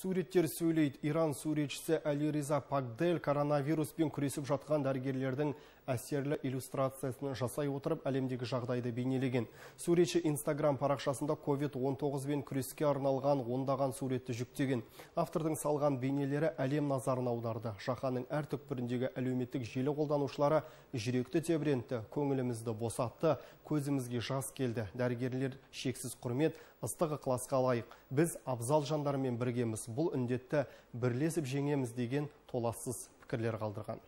Суреттер сөйлейді. Иран суретшісі Риза Пагдель коронавируспен күресіп жатқан дәрігерлердің әсерлі иллюстрациясын жасай отырып әлемдегі жағдайды бейнелеген. Суретші Инстаграм парақшасында COVID-19 бен күреске арналған ондаған суретті жүктеген. Автордың салған бейнелері әлем назарын аударды. Жаһанның әр түкпіріндегі әлеуметтік желі қолданушылары жүректі тебірентті, көңілімізді босатты, көзімізге жас келді. Дәрігерлер шексіз құрмет, ыстық ықыласқа лайық. Біз абзал жандармен біргеміз. Бұл індетті бірлесіп жеңеміз деген толассыз пікірлер қалдырған.